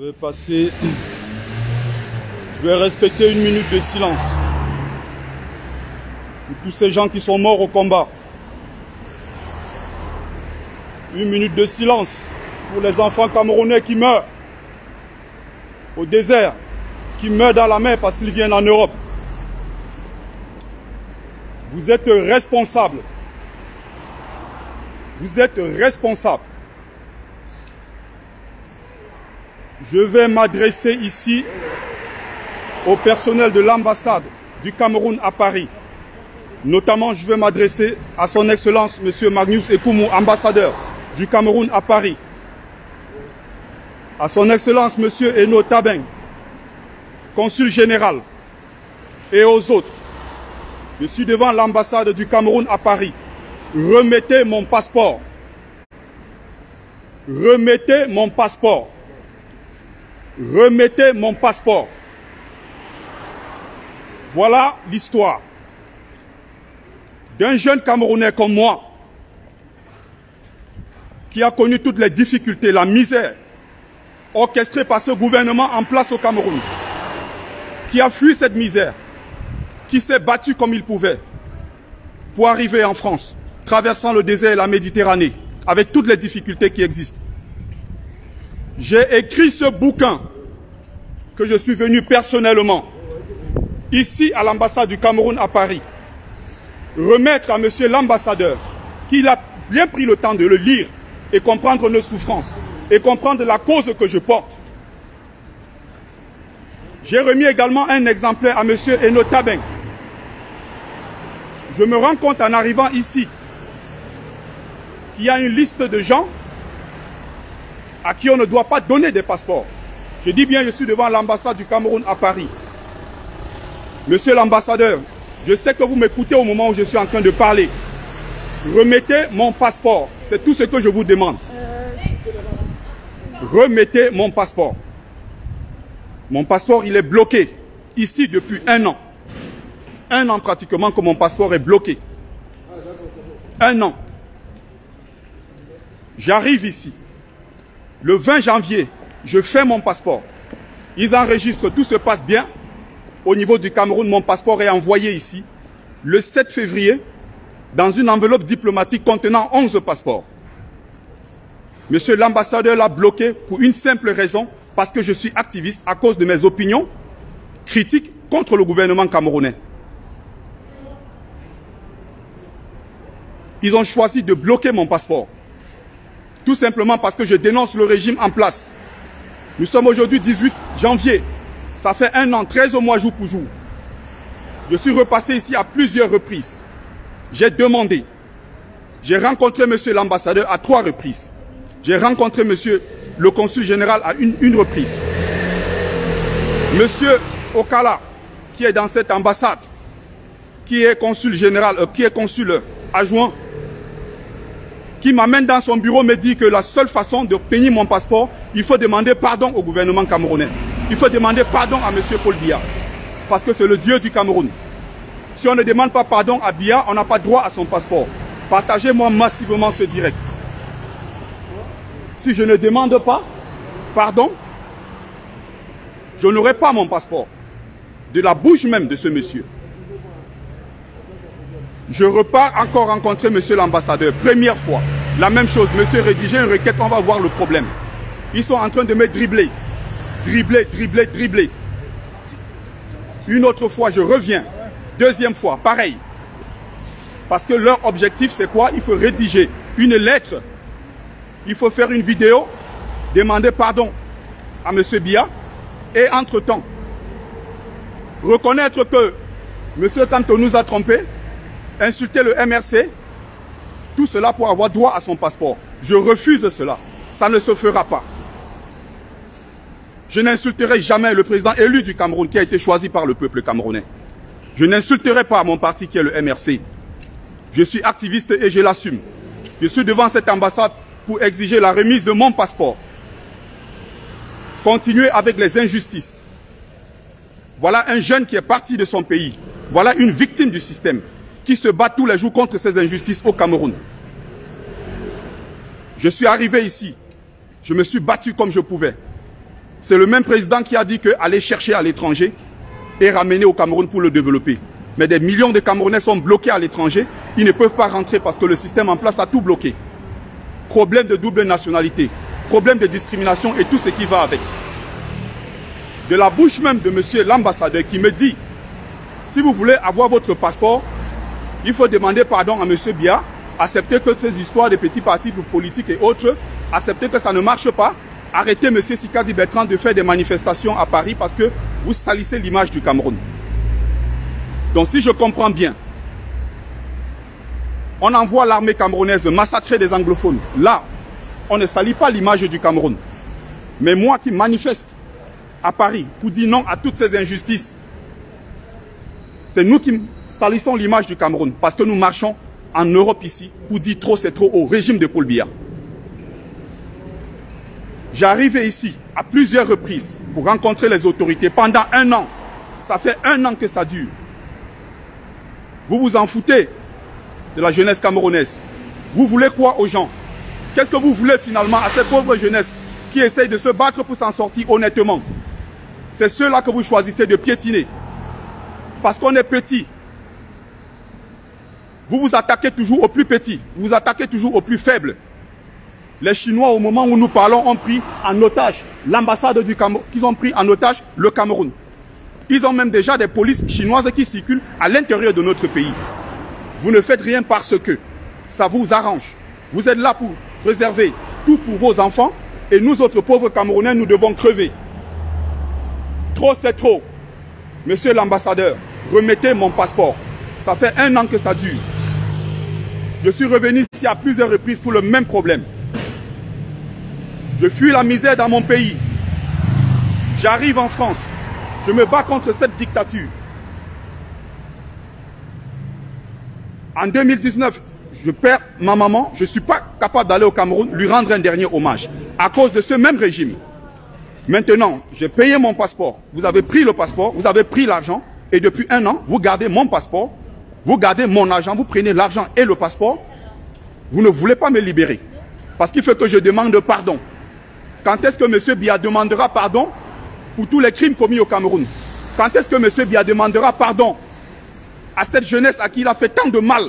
Je vais respecter une minute de silence. Pour tous ces gens qui sont morts au combat. Une minute de silence pour les enfants camerounais qui meurent au désert, qui meurent dans la mer parce qu'ils viennent en Europe. Vous êtes responsables. Vous êtes responsables. Je vais m'adresser ici au personnel de l'ambassade du Cameroun à Paris. Notamment, je vais m'adresser à son Excellence, M. Magnus Ekoumou, ambassadeur du Cameroun à Paris. À son Excellence, M. Eno Tabeng, consul général, et aux autres. Je suis devant l'ambassade du Cameroun à Paris. Remettez mon passeport. Remettez mon passeport. Remettez mon passeport. Voilà l'histoire d'un jeune Camerounais comme moi qui a connu toutes les difficultés, la misère orchestrée par ce gouvernement en place au Cameroun, qui a fui cette misère, qui s'est battu comme il pouvait pour arriver en France, traversant le désert et la Méditerranée, avec toutes les difficultés qui existent. J'ai écrit ce bouquin que je suis venu personnellement, ici à l'ambassade du Cameroun à Paris, remettre à monsieur l'ambassadeur, qu'il a bien pris le temps de le lire et comprendre nos souffrances, et comprendre la cause que je porte. J'ai remis également un exemplaire à monsieur Eno Tabeng. Je me rends compte en arrivant ici qu'il y a une liste de gens à qui on ne doit pas donner des passeports. Je dis bien, je suis devant l'ambassade du Cameroun à Paris. Monsieur l'ambassadeur, je sais que vous m'écoutez au moment où je suis en train de parler. Remettez mon passeport. C'est tout ce que je vous demande. Remettez mon passeport. Mon passeport, il est bloqué ici depuis un an. Un an pratiquement que mon passeport est bloqué. Un an. J'arrive ici. Le 20 janvier, je fais mon passeport. Ils enregistrent, tout se passe bien. Au niveau du Cameroun, mon passeport est envoyé ici. Le 7 février, dans une enveloppe diplomatique contenant 11 passeports. Monsieur l'ambassadeur l'a bloqué pour une simple raison, parce que je suis activiste à cause de mes opinions critiques contre le gouvernement camerounais. Ils ont choisi de bloquer mon passeport. Tout simplement parce que je dénonce le régime en place. Nous sommes aujourd'hui 18 janvier. Ça fait un an, 13 mois jour pour jour. Je suis repassé ici à plusieurs reprises. J'ai demandé. J'ai rencontré monsieur l'ambassadeur à trois reprises. J'ai rencontré monsieur le consul général à une, reprise. Monsieur Okala, qui est dans cette ambassade, qui est consul général, euh, qui est consul adjoint, qui m'amène dans son bureau, me dit que la seule façon d'obtenir mon passeport, il faut demander pardon au gouvernement camerounais. Il faut demander pardon à monsieur Paul Biya, parce que c'est le dieu du Cameroun. Si on ne demande pas pardon à Biya, on n'a pas droit à son passeport. Partagez-moi massivement ce direct. Si je ne demande pas pardon, je n'aurai pas mon passeport. De la bouche même de ce monsieur. Je repars encore rencontrer monsieur l'ambassadeur. Première fois. La même chose. Monsieur rédiger une requête, on va voir le problème. Ils sont en train de me dribbler. Dribbler, dribbler, dribbler. Une autre fois, je reviens. Deuxième fois, pareil. Parce que leur objectif, c'est quoi? Il faut rédiger une lettre. Il faut faire une vidéo, demander pardon à M. Bia. Et entre-temps, reconnaître que M. Kanto nous a trompés, insulter le MRC, tout cela pour avoir droit à son passeport. Je refuse cela. Ça ne se fera pas. Je n'insulterai jamais le président élu du Cameroun qui a été choisi par le peuple camerounais. Je n'insulterai pas mon parti qui est le MRC. Je suis activiste et je l'assume. Je suis devant cette ambassade pour exiger la remise de mon passeport. Continuer avec les injustices. Voilà un jeune qui est parti de son pays. Voilà une victime du système qui se bat tous les jours contre ces injustices au Cameroun. Je suis arrivé ici. Je me suis battu comme je pouvais. C'est le même président qui a dit qu'aller chercher à l'étranger et ramener au Cameroun pour le développer. Mais des millions de Camerounais sont bloqués à l'étranger. Ils ne peuvent pas rentrer parce que le système en place a tout bloqué. Problème de double nationalité, problème de discrimination et tout ce qui va avec. De la bouche même de monsieur l'ambassadeur qui me dit, si vous voulez avoir votre passeport, il faut demander pardon à monsieur Bia, accepter que ces histoires de petits partis politiques et autres, accepter que ça ne marche pas, arrêtez M. Sikadi Bertrand de faire des manifestations à Paris parce que vous salissez l'image du Cameroun. Donc si je comprends bien, on envoie l'armée camerounaise massacrer des anglophones. Là, on ne salit pas l'image du Cameroun. Mais moi qui manifeste à Paris pour dire non à toutes ces injustices, c'est nous qui salissons l'image du Cameroun parce que nous marchons en Europe ici pour dire trop c'est trop au régime de Paul Biya. Arrivé ici à plusieurs reprises pour rencontrer les autorités pendant un an. Ça fait un an que ça dure. Vous vous en foutez de la jeunesse camerounaise. Vous voulez quoi aux gens? Qu'est-ce que vous voulez finalement à cette pauvre jeunesse qui essaye de se battre pour s'en sortir honnêtement? C'est ceux-là que vous choisissez de piétiner. Parce qu'on est petit. Vous vous attaquez toujours aux plus petits. Vous vous attaquez toujours aux plus faibles. Les Chinois, au moment où nous parlons, ont pris en otage l'ambassade du Cameroun, qu'ils ont pris en otage le Cameroun. Ils ont même déjà des polices chinoises qui circulent à l'intérieur de notre pays. Vous ne faites rien parce que ça vous arrange. Vous êtes là pour réserver tout pour vos enfants et nous autres pauvres Camerounais, nous devons crever. Trop, c'est trop. Monsieur l'ambassadeur, remettez mon passeport. Ça fait un an que ça dure. Je suis revenu ici à plusieurs reprises pour le même problème. Je fuis la misère dans mon pays. J'arrive en France. Je me bats contre cette dictature. En 2019, je perds ma maman. Je ne suis pas capable d'aller au Cameroun lui rendre un dernier hommage à cause de ce même régime. Maintenant, j'ai payé mon passeport. Vous avez pris le passeport, vous avez pris l'argent. Et depuis un an, vous gardez mon passeport, vous gardez mon argent, vous prenez l'argent et le passeport. Vous ne voulez pas me libérer. Parce qu'il faut que je demande pardon. Quand est-ce que M. Bia demandera pardon pour tous les crimes commis au Cameroun? Quand est-ce que M. Bia demandera pardon à cette jeunesse à qui il a fait tant de mal?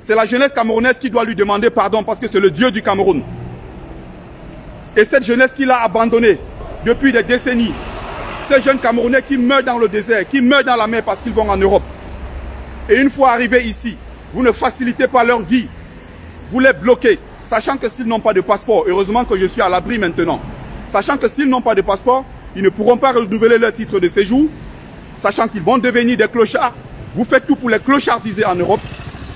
C'est la jeunesse camerounaise qui doit lui demander pardon parce que c'est le Dieu du Cameroun. Et cette jeunesse qu'il a abandonnée depuis des décennies, ces jeunes Camerounais qui meurent dans le désert, qui meurent dans la mer parce qu'ils vont en Europe. Et une fois arrivés ici, vous ne facilitez pas leur vie. Vous les bloquez, sachant que s'ils n'ont pas de passeport, heureusement que je suis à l'abri maintenant, sachant que s'ils n'ont pas de passeport, ils ne pourront pas renouveler leur titre de séjour, sachant qu'ils vont devenir des clochards. Vous faites tout pour les clochardiser en Europe.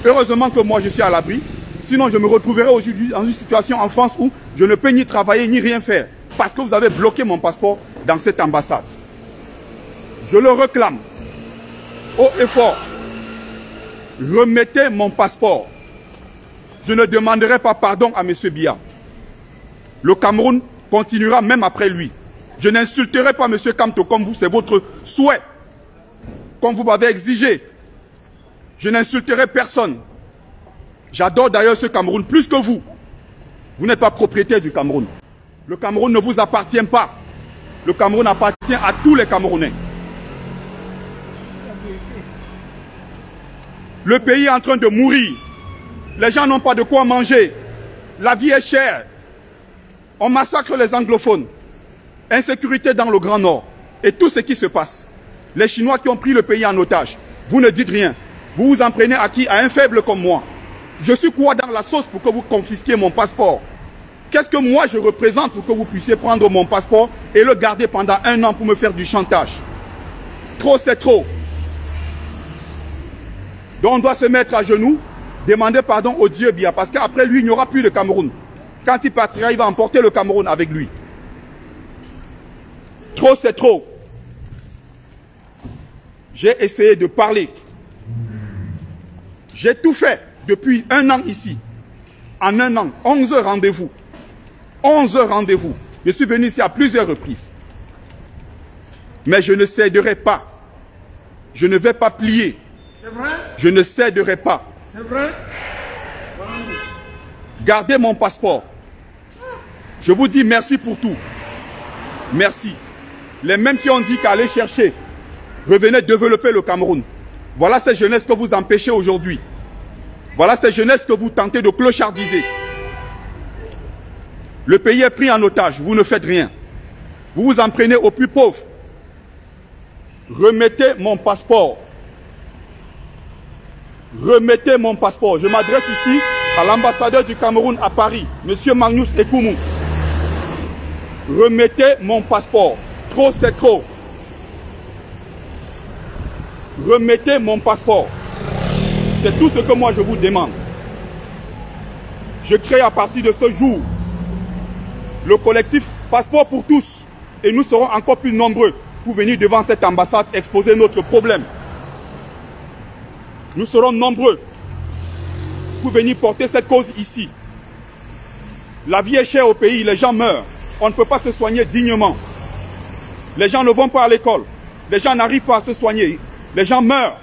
Heureusement que moi je suis à l'abri. Sinon, je me retrouverai aujourd'hui dans une situation en France où je ne peux ni travailler ni rien faire. Parce que vous avez bloqué mon passeport dans cette ambassade. Je le réclame. Haut et fort. Remettez mon passeport. Je ne demanderai pas pardon à M. Biya. Le Cameroun continuera même après lui. Je n'insulterai pas M. Kamto comme vous, c'est votre souhait. Comme vous m'avez exigé. Je n'insulterai personne. J'adore d'ailleurs ce Cameroun plus que vous. Vous n'êtes pas propriétaire du Cameroun. Le Cameroun ne vous appartient pas. Le Cameroun appartient à tous les Camerounais. Le pays est en train de mourir. Les gens n'ont pas de quoi manger. La vie est chère. On massacre les anglophones. Insécurité dans le Grand Nord. Et tout ce qui se passe. Les Chinois qui ont pris le pays en otage. Vous ne dites rien. Vous vous en prenez à qui? À un faible comme moi. Je suis quoi dans la sauce pour que vous confisquiez mon passeport? Qu'est-ce que moi je représente pour que vous puissiez prendre mon passeport et le garder pendant un an pour me faire du chantage? Trop, c'est trop. Donc on doit se mettre à genoux, demander pardon au Dieu bien, parce qu'après lui, il n'y aura plus de Cameroun. Quand il partira, il va emporter le Cameroun avec lui. Trop, c'est trop. J'ai essayé de parler. J'ai tout fait depuis un an ici. En un an, 11 rendez-vous. 11 rendez-vous. Je suis venu ici à plusieurs reprises. Mais je ne céderai pas. Je ne vais pas plier. C'est vrai? Je ne céderai pas. C'est vrai? Gardez mon passeport. Je vous dis merci pour tout. Merci. Les mêmes qui ont dit qu'aller chercher, revenez développer le Cameroun. Voilà cette jeunesse que vous empêchez aujourd'hui. Voilà cette jeunesse que vous tentez de clochardiser. Le pays est pris en otage, vous ne faites rien. Vous vous en prenez aux plus pauvres. Remettez mon passeport. Remettez mon passeport. Je m'adresse ici à l'ambassadeur du Cameroun à Paris, M. Magnus Ekoumou. Remettez mon passeport. Trop, c'est trop. Remettez mon passeport. C'est tout ce que moi je vous demande. Je crée à partir de ce jour le collectif Passeport pour tous. Et nous serons encore plus nombreux pour venir devant cette ambassade exposer notre problème. Nous serons nombreux pour venir porter cette cause ici. La vie est chère au pays, les gens meurent. On ne peut pas se soigner dignement. Les gens ne vont pas à l'école. Les gens n'arrivent pas à se soigner. Les gens meurent.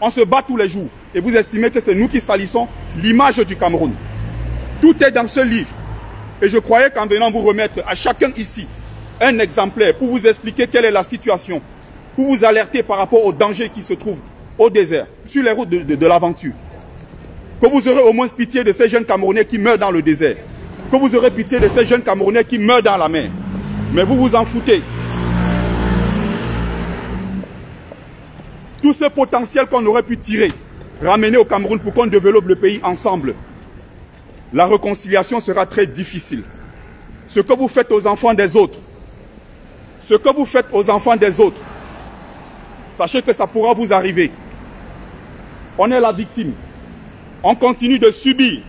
On se bat tous les jours. Et vous estimez que c'est nous qui salissons l'image du Cameroun. Tout est dans ce livre. Et je croyais qu'en venant vous remettre à chacun ici un exemplaire pour vous expliquer quelle est la situation, pour vous alerter par rapport aux dangers qui se trouvent au désert, sur les routes de, l'aventure. Que vous aurez au moins pitié de ces jeunes Camerounais qui meurent dans le désert. Que vous aurez pitié de ces jeunes Camerounais qui meurent dans la mer. Mais vous vous en foutez. Tout ce potentiel qu'on aurait pu tirer, ramener au Cameroun pour qu'on développe le pays ensemble, la réconciliation sera très difficile. Ce que vous faites aux enfants des autres, ce que vous faites aux enfants des autres, sachez que ça pourra vous arriver. On est la victime. On continue de subir.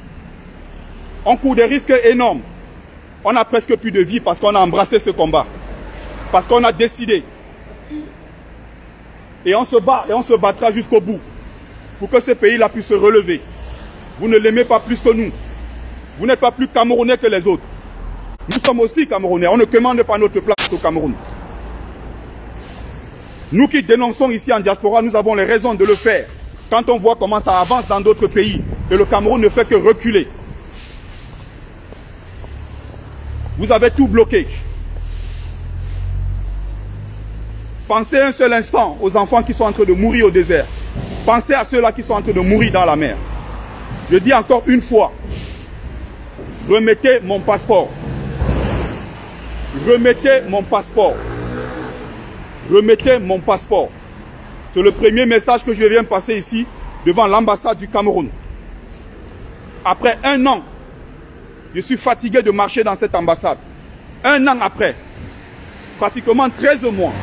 On court des risques énormes. On a presque plus de vie parce qu'on a embrassé ce combat. Parce qu'on a décidé. Et on se bat et on se battra jusqu'au bout pour que ce pays-là puisse se relever. Vous ne l'aimez pas plus que nous. Vous n'êtes pas plus Camerounais que les autres. Nous sommes aussi Camerounais. On ne commande pas notre place au Cameroun. Nous qui dénonçons ici en diaspora, nous avons les raisons de le faire. Quand on voit comment ça avance dans d'autres pays, et le Cameroun ne fait que reculer. Vous avez tout bloqué. Pensez un seul instant aux enfants qui sont en train de mourir au désert. Pensez à ceux-là qui sont en train de mourir dans la mer. Je dis encore une fois, remettez mon passeport. Remettez mon passeport. Remettez mon passeport. C'est le premier message que je viens passer ici devant l'ambassade du Cameroun. Après un an, je suis fatigué de marcher dans cette ambassade. Un an après, pratiquement 13 mois,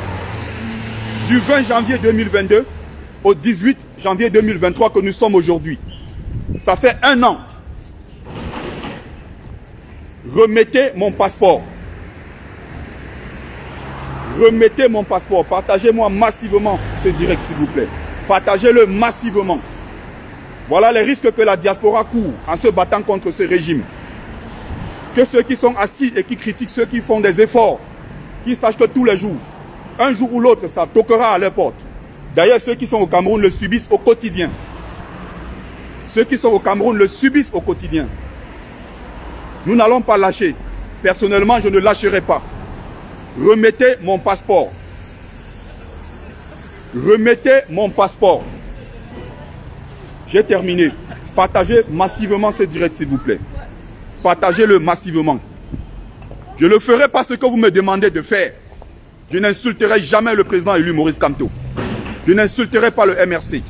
du 20 janvier 2022 au 18 janvier 2023 que nous sommes aujourd'hui. Ça fait un an. Remettez mon passeport. Remettez mon passeport. Partagez-moi massivement ce direct, s'il vous plaît. Partagez-le massivement. Voilà les risques que la diaspora court en se battant contre ce régime. Que ceux qui sont assis et qui critiquent ceux qui font des efforts, qui sachent que tous les jours, un jour ou l'autre, ça toquera à leur porte. D'ailleurs, ceux qui sont au Cameroun le subissent au quotidien. Ceux qui sont au Cameroun le subissent au quotidien. Nous n'allons pas lâcher. Personnellement, je ne lâcherai pas. Remettez mon passeport. Remettez mon passeport. J'ai terminé. Partagez massivement ce direct, s'il vous plaît. Partagez-le massivement. Je ne ferai pas ce que vous me demandez de faire. Je n'insulterai jamais le président élu Maurice Kamto. Je n'insulterai pas le MRC.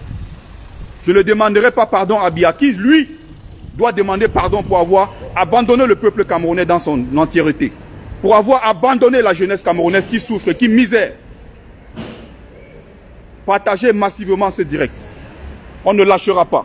Je ne demanderai pas pardon à Biaki. Lui doit demander pardon pour avoir abandonné le peuple camerounais dans son entièreté. Pour avoir abandonné la jeunesse camerounaise qui souffre, qui misère. Partagez massivement ce direct. On ne lâchera pas.